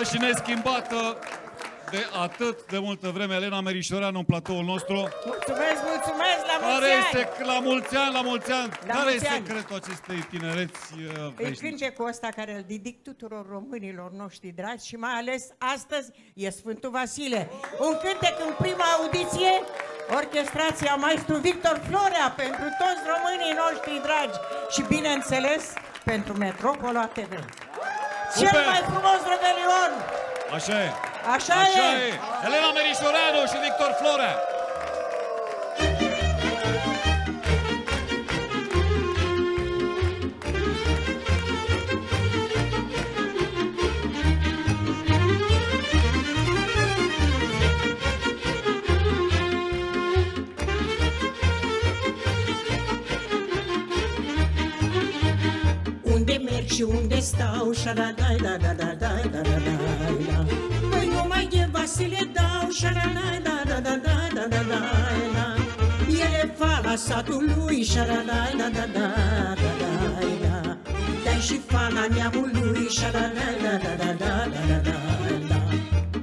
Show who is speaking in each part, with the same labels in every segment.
Speaker 1: neschimbată și neschimbată de atât de multă vreme, Elena Merișoreanu în platoul nostru.
Speaker 2: Mulțumesc, mulțumesc, la mulți
Speaker 1: Care
Speaker 2: ani!
Speaker 1: este, la mulți ani, la mulți ani,
Speaker 2: La
Speaker 1: care
Speaker 2: mulți
Speaker 1: este
Speaker 2: ani.
Speaker 1: secretul acestei tinereți uh,
Speaker 2: Îi
Speaker 1: veșnice?
Speaker 2: cântecul ăsta care îl dedic tuturor românilor noștri dragi și mai ales astăzi e Sfântul Vasile. Un cântec în prima audiție, orchestrația maestru Victor Florea pentru toți românii noștri dragi și bineînțeles pentru Metropola TV. Cel
Speaker 1: Super!
Speaker 2: mai frumos revelion!
Speaker 1: Așa e.
Speaker 2: Așa,
Speaker 1: Așa
Speaker 2: e!
Speaker 1: e. Elena Merișoreanu și Victor Florea.
Speaker 2: Și unde stau Șaradai, da, da, da, da, da, da, da, da Păi numai de Vasile dau Șaradai, da, da, da, da, da, da, da, da El e fala satului Șaradai, da, da, da, da, da, da Dar și fala neamului Șaradai, da, da, da, da, da, da, da, da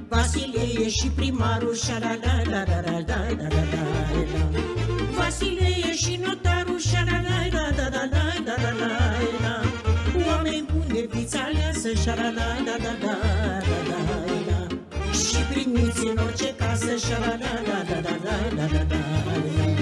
Speaker 2: Vasile e și primarul Șaradai, da, da, da, da, da, da, da, da Și primiți în orice casă șaradadadadadadada da, da, da,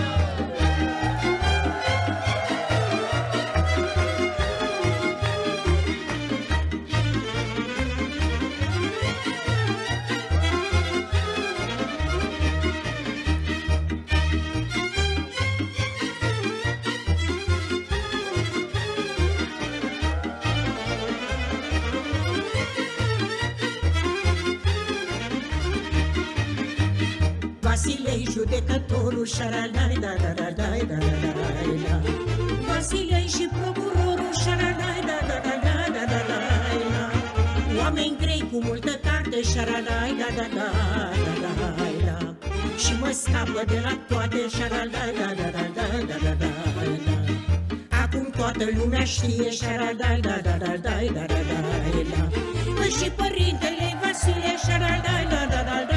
Speaker 2: Vasilei judecătorul șaradai, da, da, da, da, da, da, da, da. Vasilei și procurorul șaradai, da, da, da, da, da, da, da, da. Oameni grei cu multă carte șaradai, da, da, da, da, da, da. Și mă scapă de la toate șaradai, da, da, da, da, da, da, da, da. Acum toată lumea știe șaradai, da, da, da, da, da, da, da, da. Păi și părintele Vasile șaradai, da, da, da, da, da, da,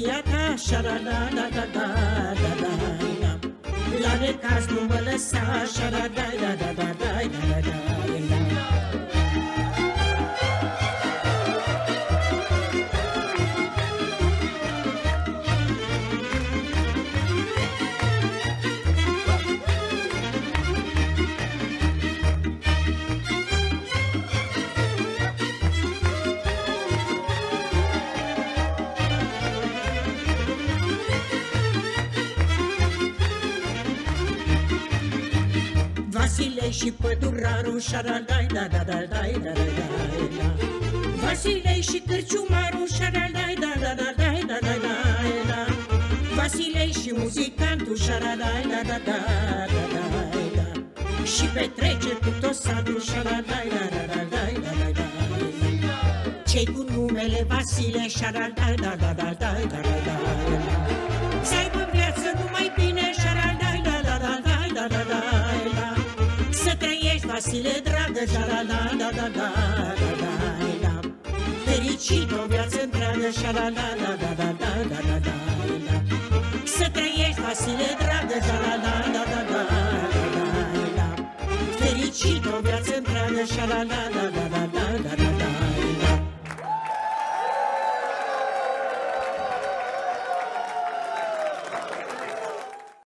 Speaker 2: Tiana Sharada da da da da da. La de Casnumele Sa Sharada da da da da da da. Da, da. Vasile și pădurarul șaradai, da, da, da, da, da, da, da, da. Vasile și cârciumarul șaradai, da, da, da, da, da, da, da, da. Vasile și muzicantul șaradai, da, da, da, da, da, da. Și petrece cu tot satul șaradai, da, da, da, da, da, da, da, da. Cei cu numele Vasile șaradai, da, da, da, da, da, da, da, da. Vasile, dragă, da, da, da, da, da, da, da, da, da. Fericit o viață întreagă, șa, da, da, da, da, da, da, da, da, da, da. Să trăiești, Vasile, dragă, da, da, da, da, da, da, da, da, da. Fericit o viață întreagă, șa, da, da, da, da, da, da, da,